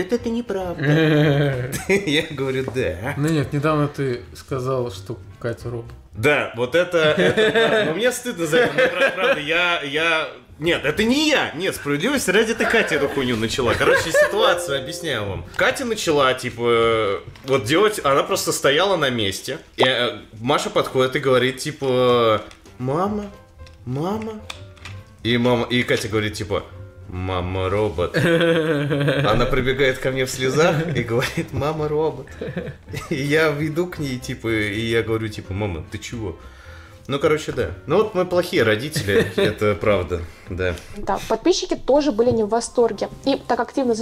это, это неправда. Я говорю, да. Ну нет, недавно ты сказал, что Катя робот. Да, вот это, это да. Но мне стыдно за это, правда, я, я... Нет, это не я. Нет, справедливости ради ты Катя эту хуйню начала. Короче, ситуацию объясняю вам. Катя начала, типа, вот делать... Она просто стояла на месте. И э, Маша подходит и говорит, типа, мама, мама. И мама, и Катя говорит, типа, мама робот. Она прибегает ко мне в слезах и говорит, мама робот. И я иду к ней, типа, и я говорю, типа, мама, ты чего? Ну, короче, да. Ну вот мы плохие родители, это правда, да. Да, подписчики тоже были не в восторге. И так активно